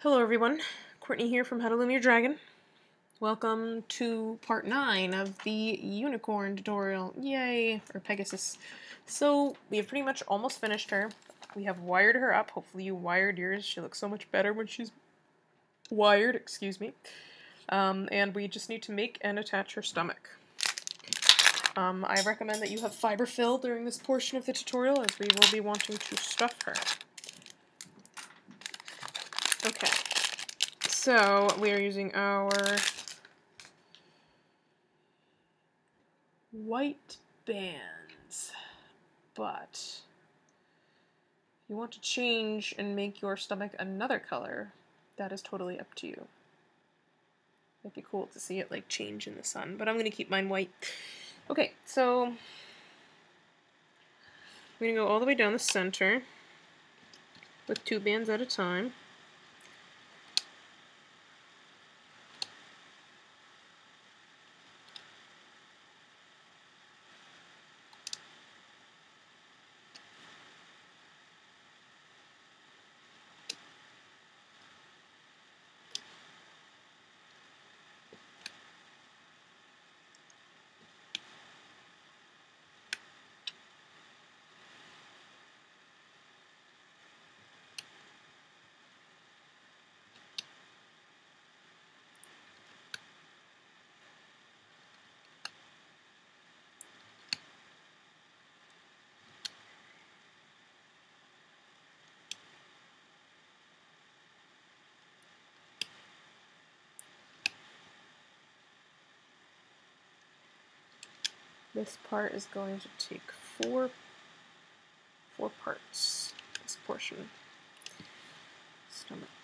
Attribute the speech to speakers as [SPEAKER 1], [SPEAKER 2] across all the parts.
[SPEAKER 1] Hello everyone, Cortney here from How to Loom Your Dragon. Welcome to part 9 of the unicorn tutorial. Yay! For Pegasus. So, we have pretty much almost finished her. We have wired her up. Hopefully you wired yours. She looks so much better when she's wired, excuse me. Um, and we just need to make and attach her stomach. Um, I recommend that you have fiber fill during this portion of the tutorial as we will be wanting to stuff her. Okay, so we are using our white bands, but you want to change and make your stomach another color, that is totally up to you. It'd be cool to see it like change in the sun, but I'm going to keep mine white. Okay, so I'm going to go all the way down the center with two bands at a time. This part is going to take four, four parts, this portion. Stomach.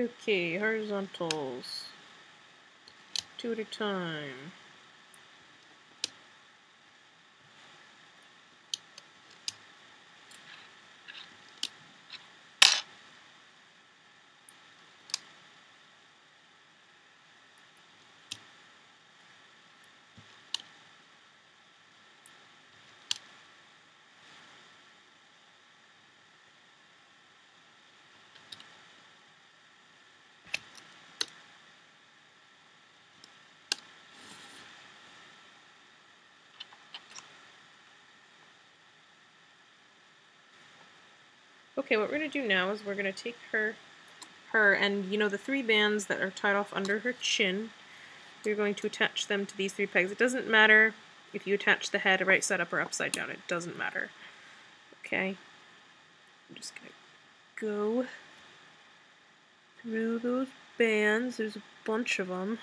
[SPEAKER 1] Okay, horizontals. Two at a time. Okay, what we're going to do now is we're going to take her, her, and you know the three bands that are tied off under her chin, we're going to attach them to these three pegs. It doesn't matter if you attach the head right side up or upside down, it doesn't matter. Okay, I'm just going to go through those bands, there's a bunch of them.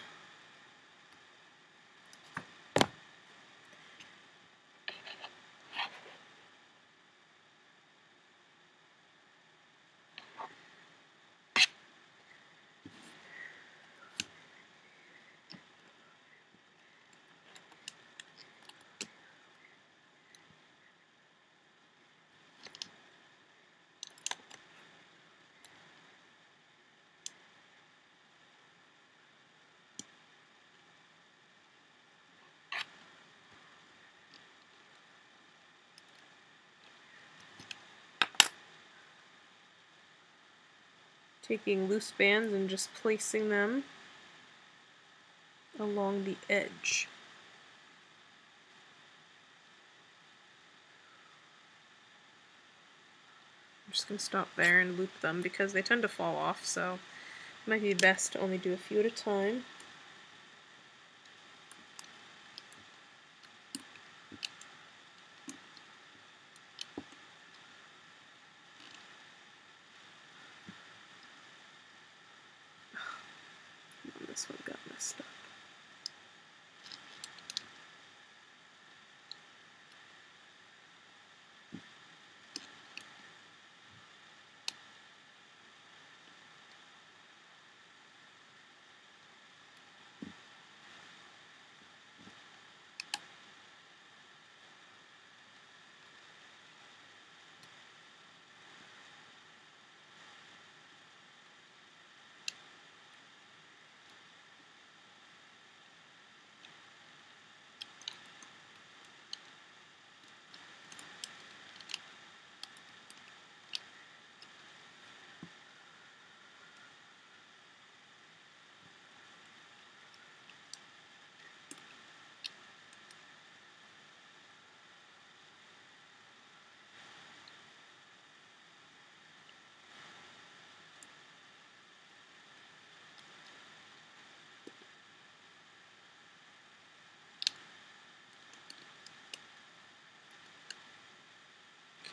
[SPEAKER 1] Taking loose bands and just placing them along the edge. I'm just going to stop there and loop them because they tend to fall off, so it might be best to only do a few at a time. this one got messed up. Okay,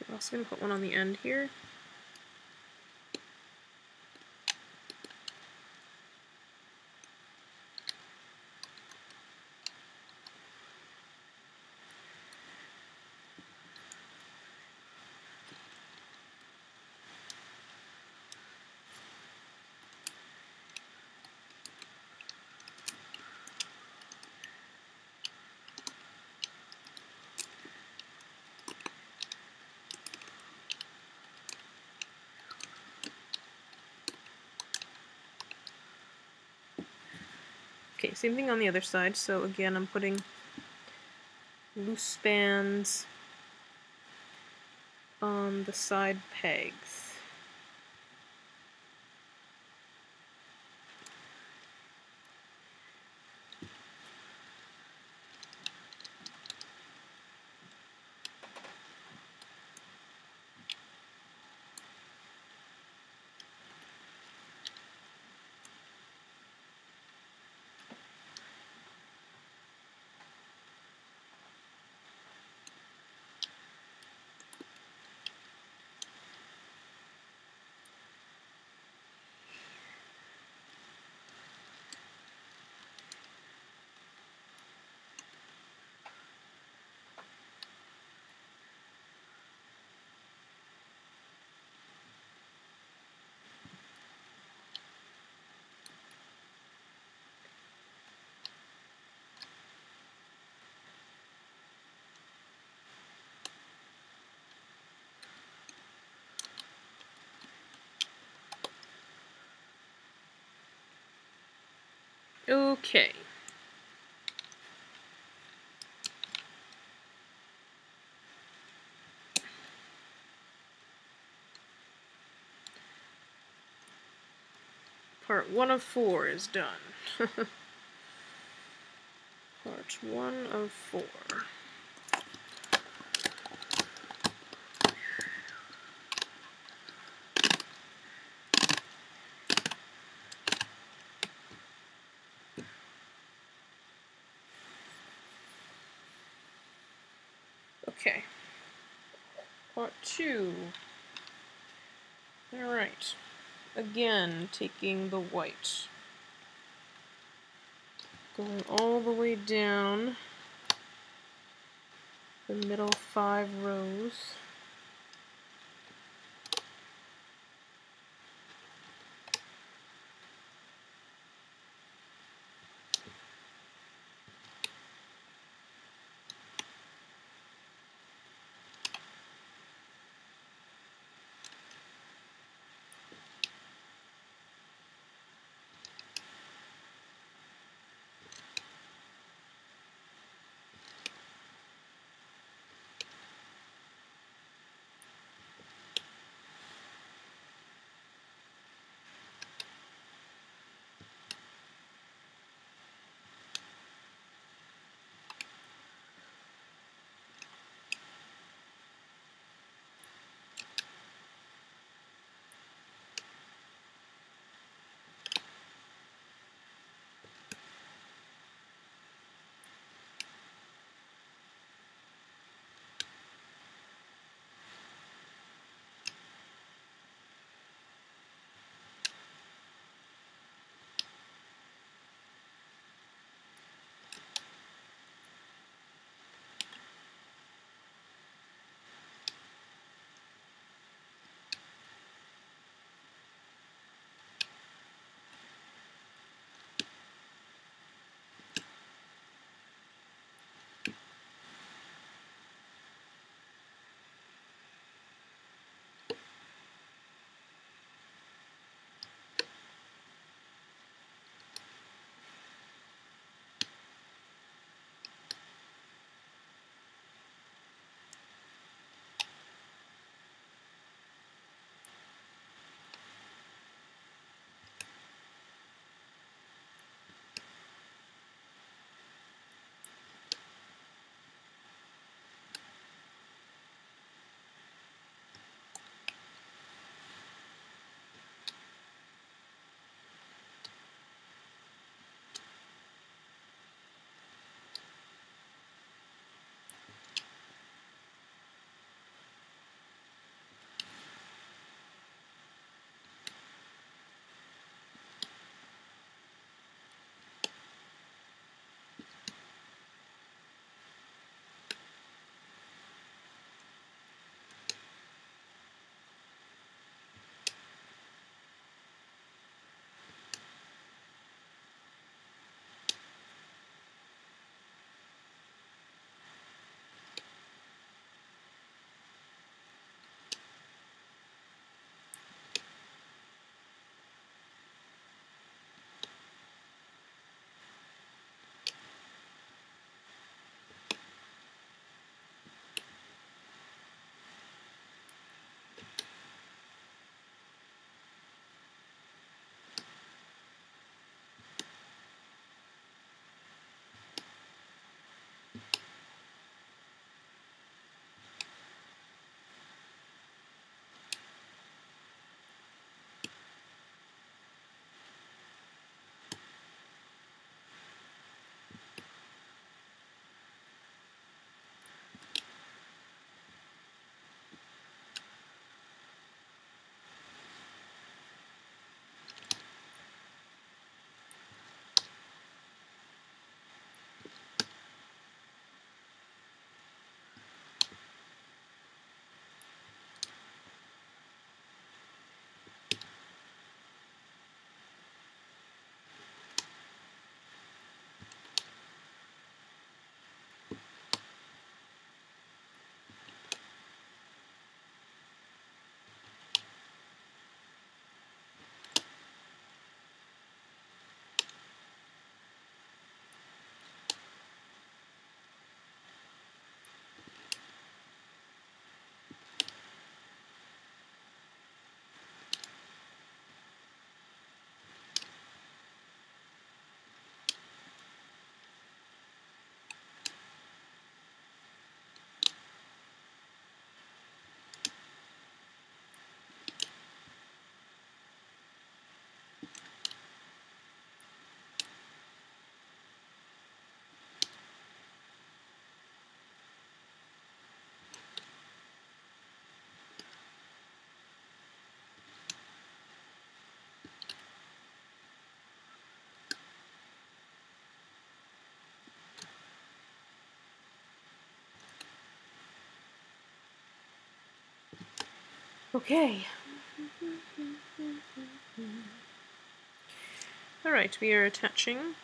[SPEAKER 1] I'm also going to put one on the end here. Okay, same thing on the other side. So again, I'm putting loose bands on the side pegs. Okay. Part one of four is done. Part one of four. Okay. Part two. Alright. Again, taking the white. Going all the way down the middle five rows. Okay. Alright, we are attaching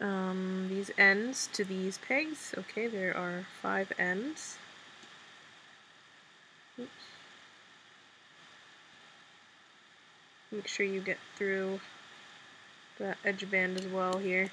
[SPEAKER 1] um, these ends to these pegs. Okay, there are five ends. Oops. Make sure you get through that edge band as well here.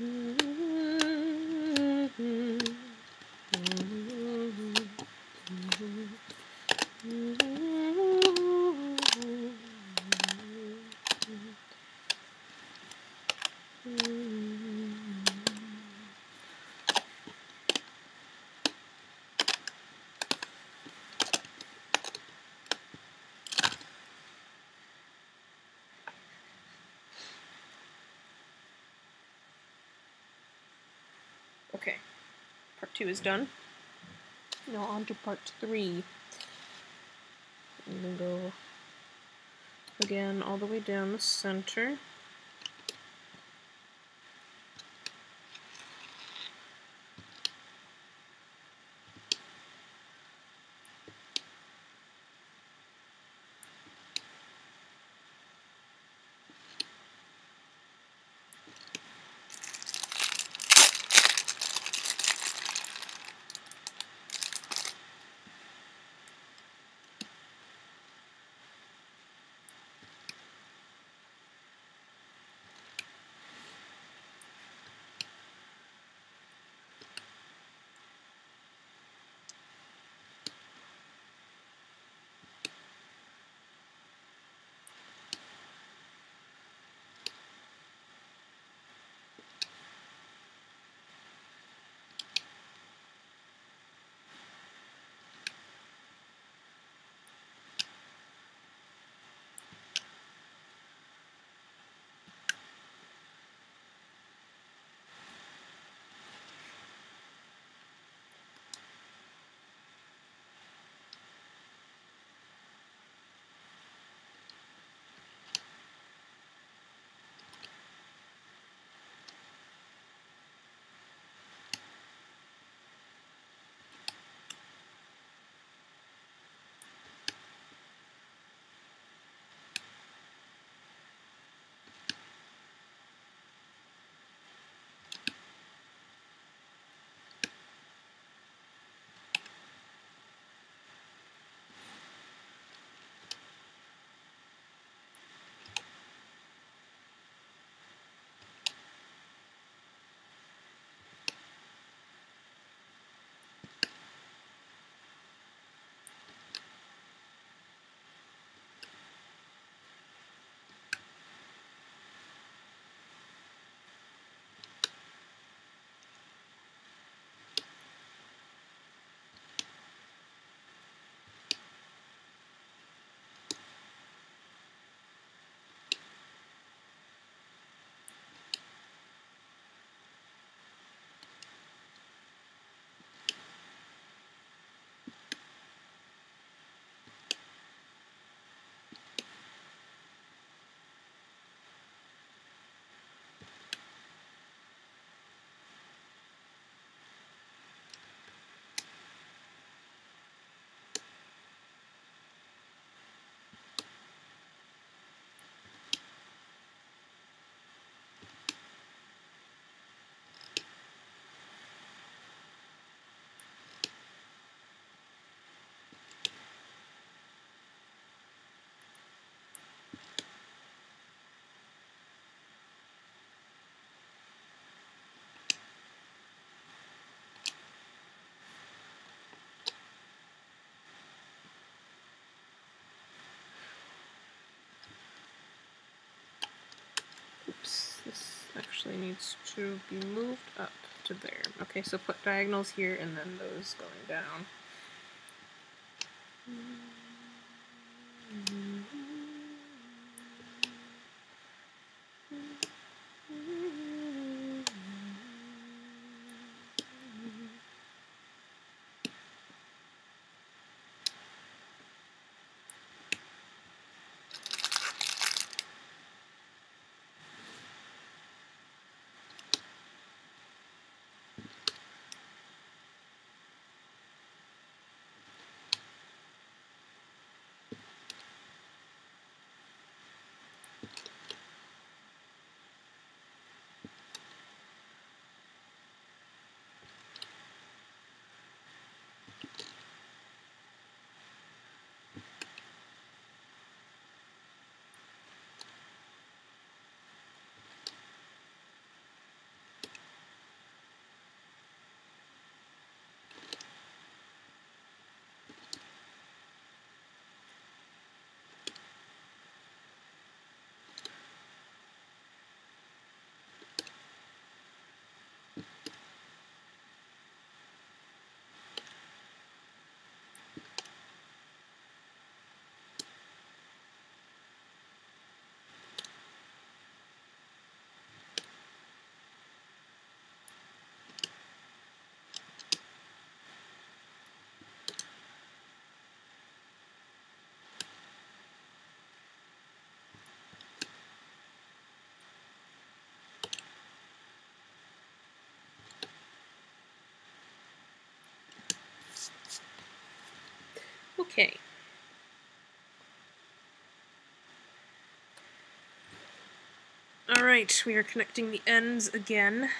[SPEAKER 1] Mm-hmm. Okay, part two is done. Now on to part three. I'm gonna go again all the way down the center. Needs to be moved up to there. Okay, so put diagonals here and then those going down. Okay. Alright, we are connecting the ends again.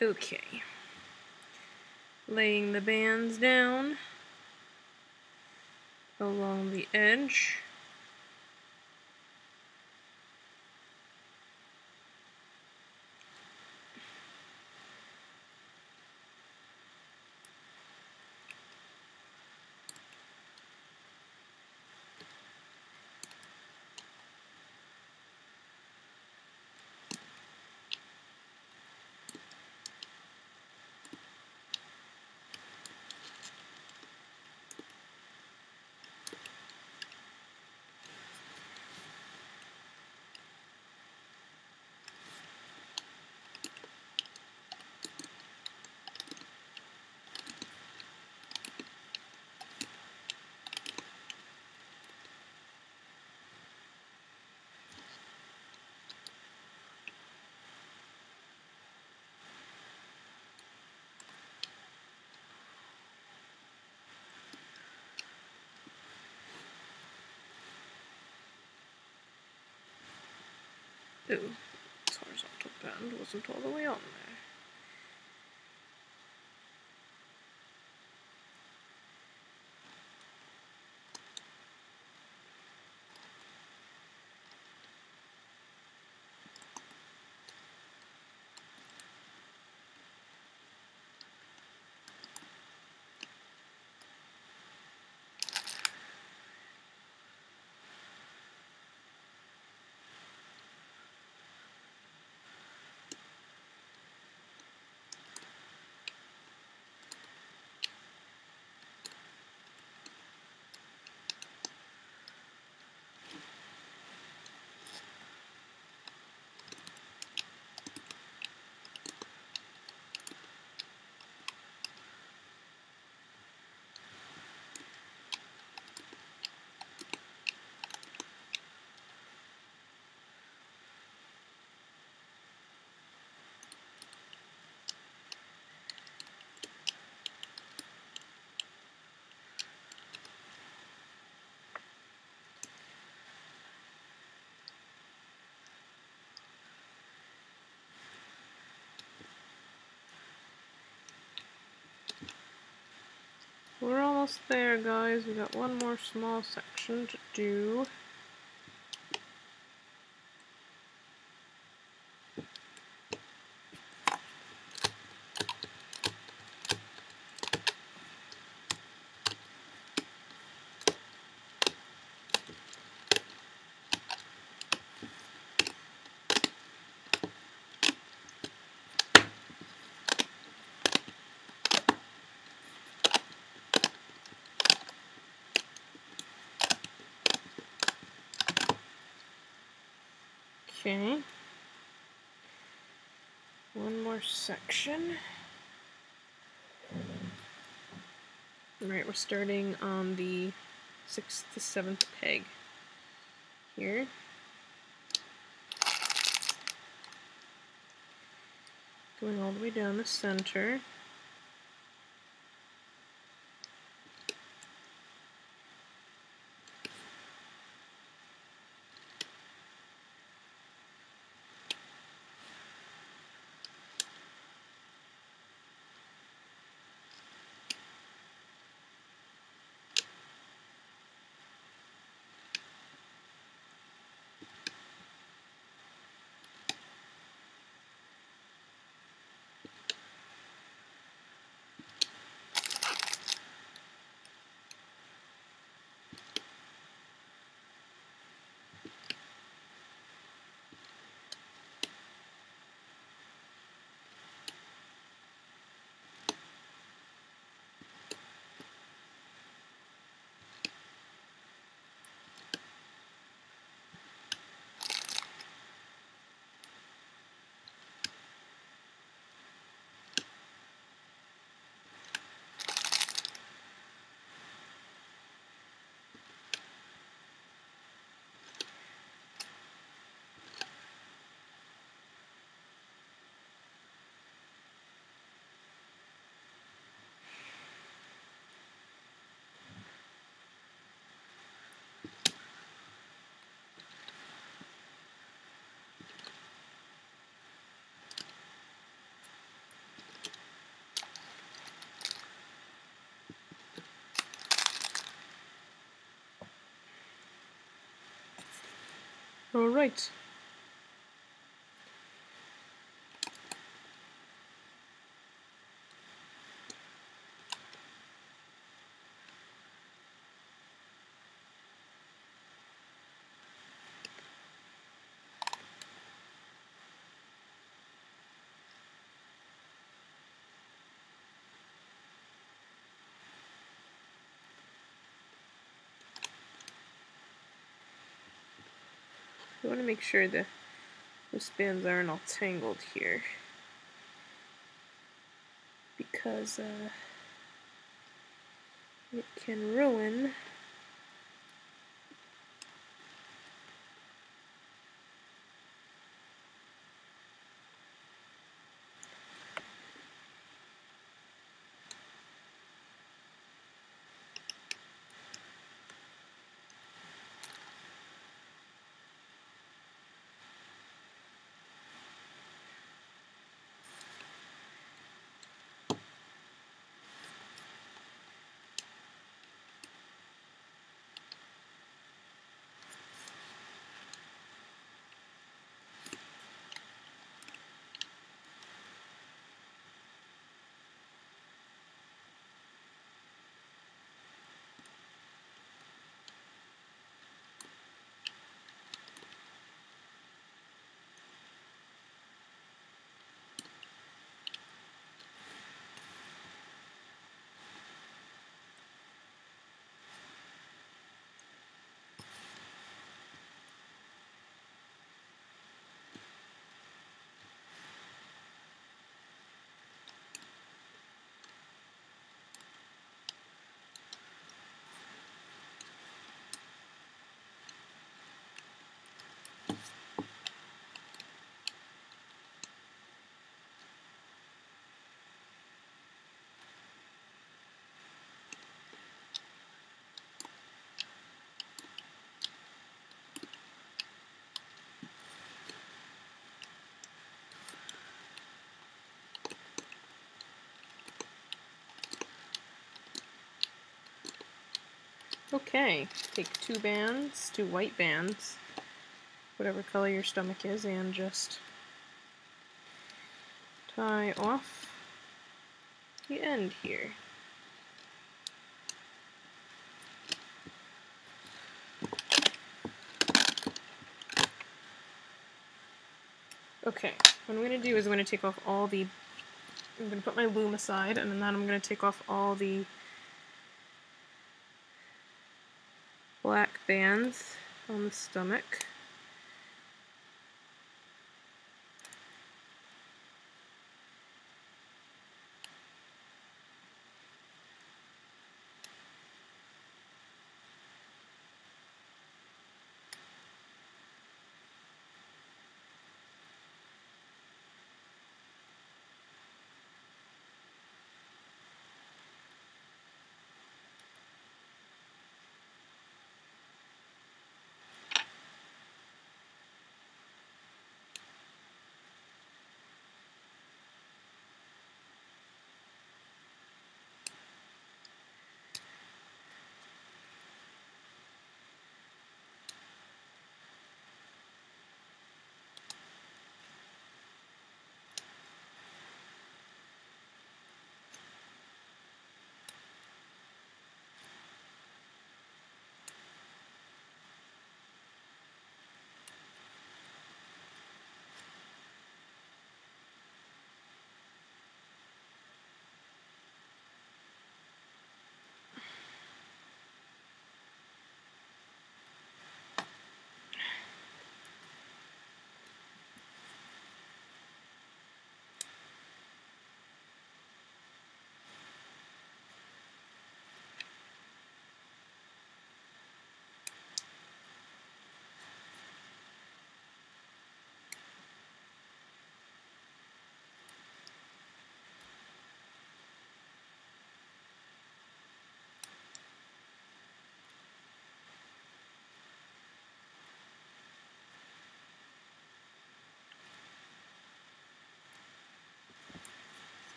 [SPEAKER 1] Okay. Laying the bands down along the edge. Ooh, this horizontal bend wasn't all the way on there. We're almost there, guys. We got one more small section to do. Okay. One more section. Alright, we're starting on the sixth to seventh peg here. Going all the way down the center. All right. I want to make sure the loose bands aren't all tangled here. Because uh, it can ruin Okay, take two bands, two white bands, whatever color your stomach is, and just tie off the end here. Okay, what I'm going to do is I'm going to take off all the, I'm going to put my loom aside, and then I'm going to take off all the black bands on the stomach.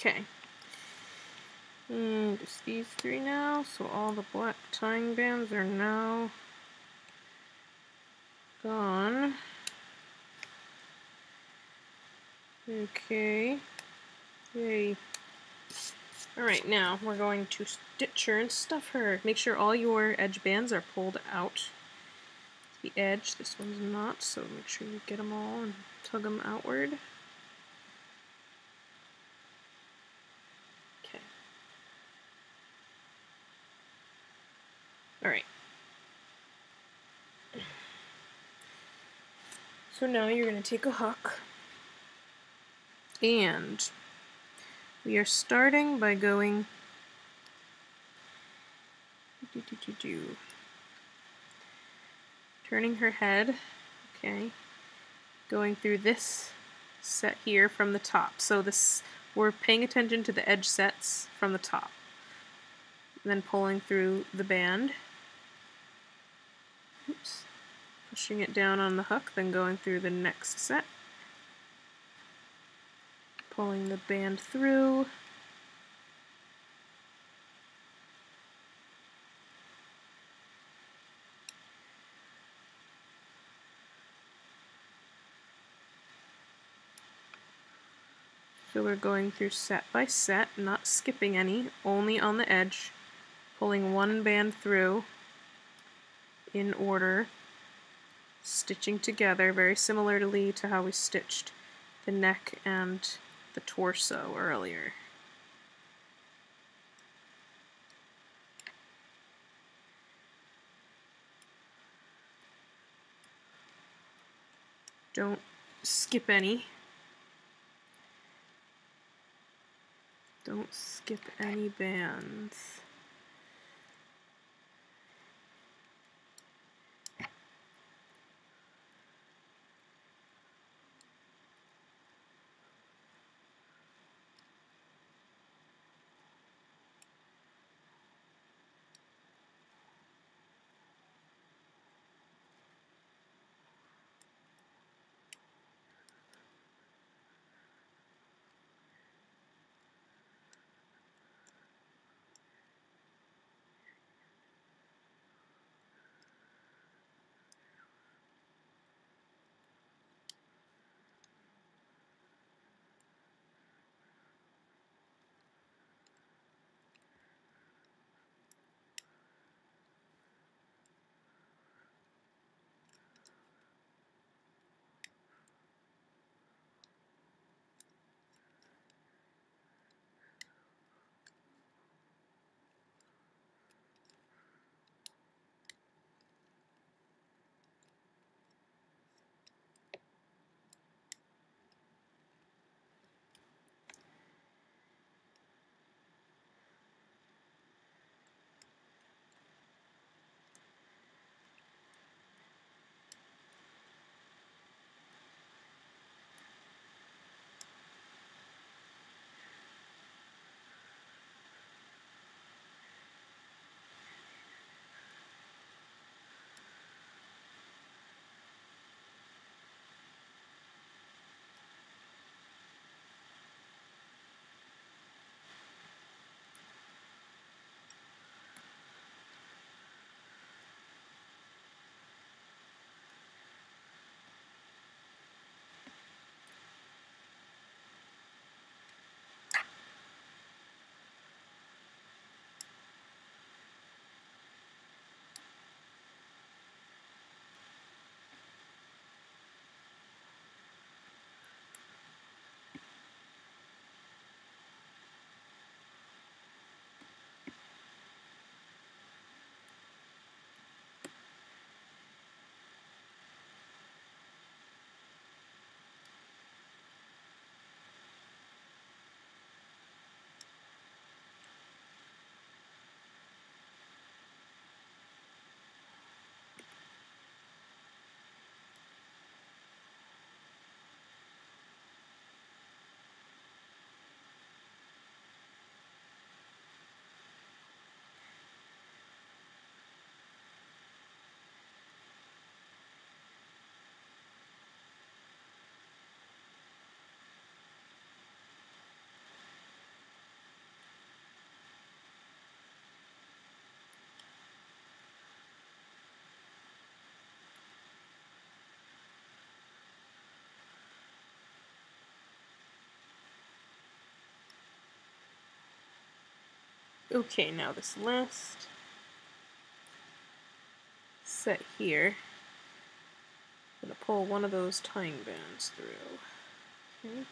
[SPEAKER 1] Okay. Mm, just these three now, so all the black tying bands are now gone. Okay. Yay. Alright, now we're going to stitch her and stuff her. Make sure all your edge bands are pulled out. The edge, this one's not, so make sure you get them all and tug them outward. So now you're going to take a hook and we are starting by going do, do, do, turning her head, okay, going through this set here from the top. So this we're paying attention to the edge sets from the top. Then pulling through the band. Oops. Pushing it down on the hook, then going through the next set. Pulling the band through. So we're going through set by set, not skipping any, only on the edge, pulling one band through in order, stitching together, very similarly to how we stitched the neck and the torso earlier. Don't skip any. Don't skip any bands. Okay, now this last set here, I'm going to pull one of those tying bands through. Okay.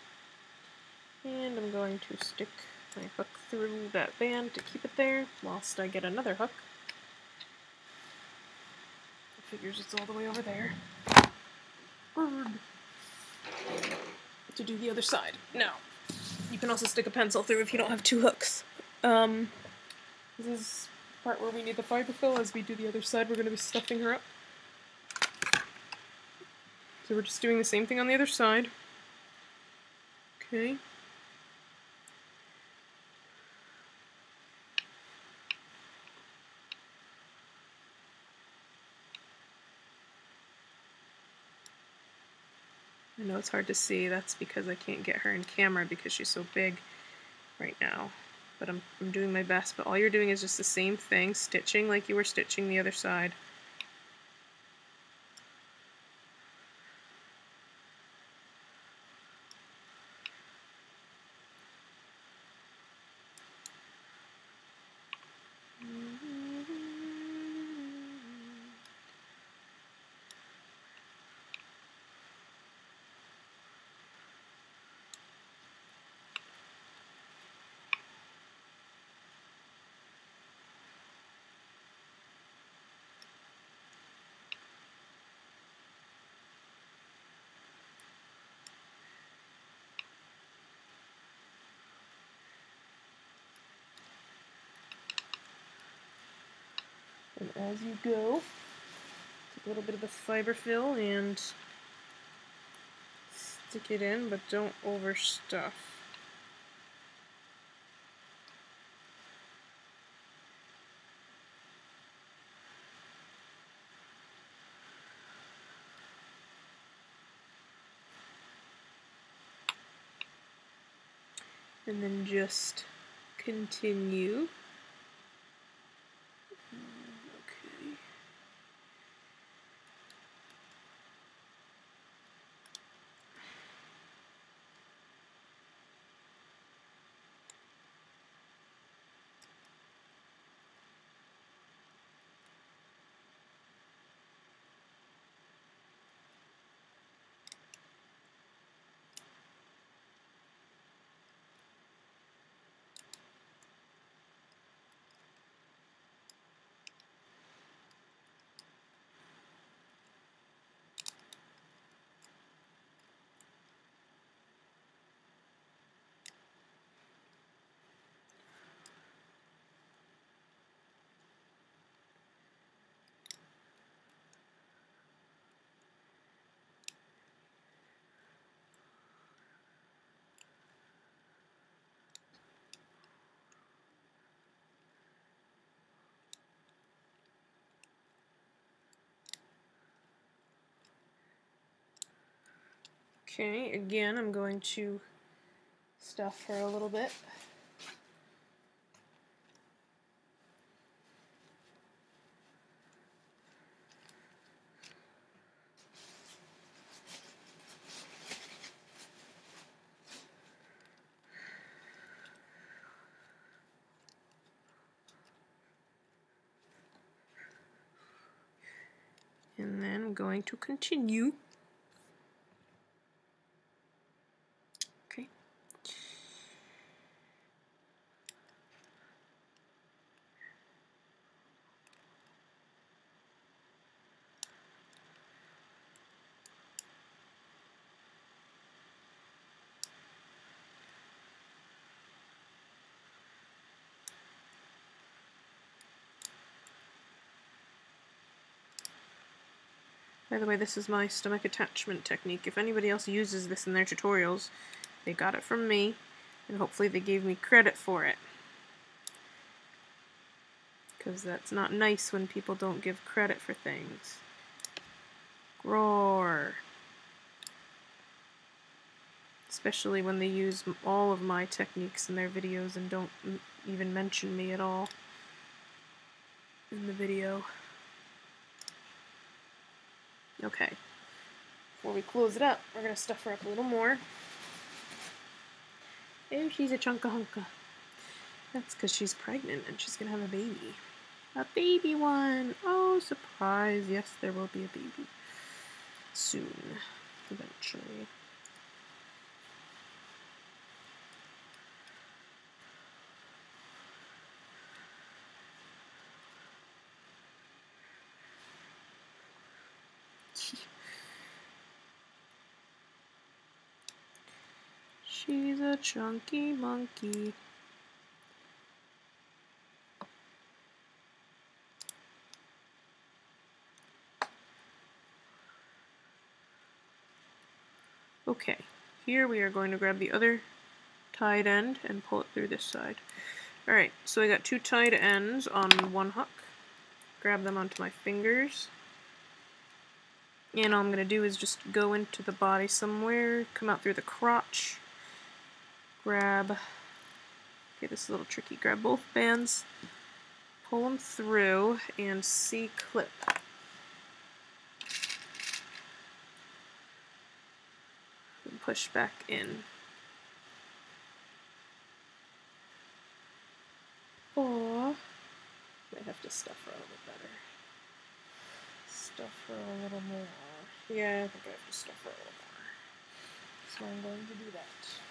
[SPEAKER 1] And I'm going to stick my hook through that band to keep it there whilst I get another hook. It figures it's all the way over there. Bird. To do the other side. Now, you can also stick a pencil through if you don't have two hooks. Um, this is part where we need the fiberfill. As we do the other side, we're going to be stuffing her up. So we're just doing the same thing on the other side. Okay. I know it's hard to see. That's because I can't get her in camera because she's so big right now. But I'm, I'm doing my best. But all you're doing is just the same thing, stitching like you were stitching the other side. And as you go, take a little bit of the fiber fill and stick it in, but don't overstuff. And then just continue Okay, again, I'm going to stuff her a little bit. And then I'm going to continue By the way, this is my stomach attachment technique. If anybody else uses this in their tutorials, they got it from me, and hopefully they gave me credit for it. Because that's not nice when people don't give credit for things. Roar. Especially when they use all of my techniques in their videos and don't even mention me at all in the video. Okay. Before we close it up, we're going to stuff her up a little more. Oh, she's a chunka hunka. That's because she's pregnant and she's going to have a baby. A baby one! Oh, surprise. Yes, there will be a baby. Soon. Eventually. She's a chunky monkey. Okay, here we are going to grab the other tied end and pull it through this side. Alright, so I got two tied ends on one hook. Grab them onto my fingers. And all I'm going to do is just go into the body somewhere, come out through the crotch, grab, okay, this is a little tricky, grab both bands, pull them through, and C-clip. And push back in. Or, might have to stuff her a little better. Stuff her a little more. Yeah, I think I have to stuff her a little more. So I'm going to do that.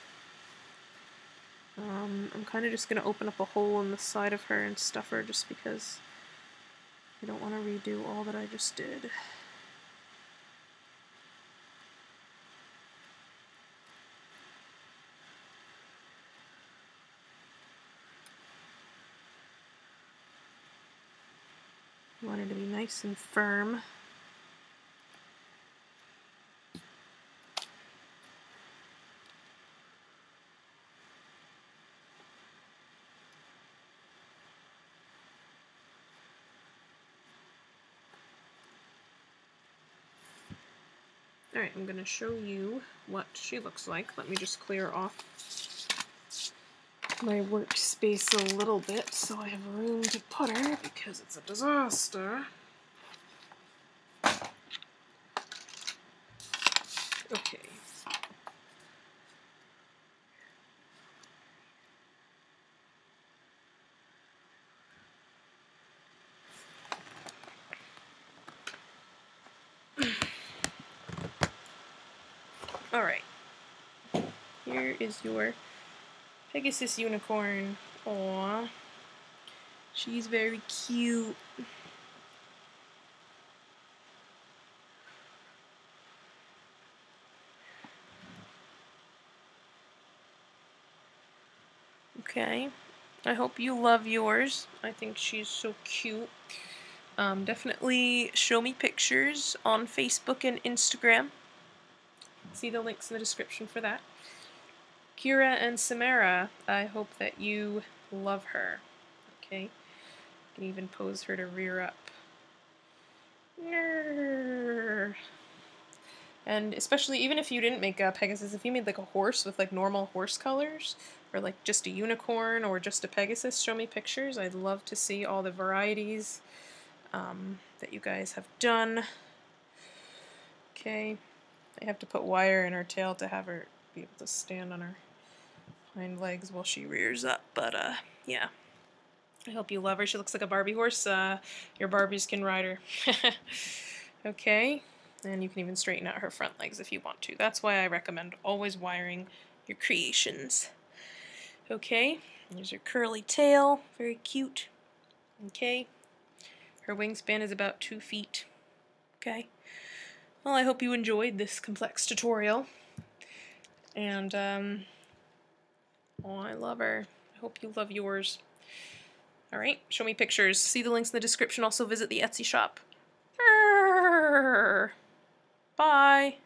[SPEAKER 1] Um, I'm kind of just going to open up a hole in the side of her and stuff her just because I don't want to redo all that I just did. want it to be nice and firm. I'm going to show you what she looks like. Let me just clear off my workspace a little bit so I have room to put her because it's a disaster. Okay. Alright. Here is your Pegasus unicorn. Aww. She's very cute. Okay. I hope you love yours. I think she's so cute. Um, definitely show me pictures on Facebook and Instagram. See the links in the description for that. Keira and Samara, I hope that you love her. Okay? You can even pose her to rear up. And especially, even if you didn't make a Pegasus, if you made like a horse with like normal horse colors, or like just a unicorn or just a Pegasus, show me pictures. I'd love to see all the varieties um, that you guys have done. Okay. I have to put wire in her tail to have her be able to stand on her hind legs while she rears up, but uh, yeah. I hope you love her. She looks like a Barbie horse. Uh, your Barbies can ride her. okay, and you can even straighten out her front legs if you want to. That's why I recommend always wiring your creations. Okay, there's her curly tail. Very cute. Okay, her wingspan is about two feet. Okay. Well, I hope you enjoyed this complex tutorial. And, um, oh, I love her. I hope you love yours. Alright, show me pictures. See the links in the description. Also visit the Etsy shop. Bye!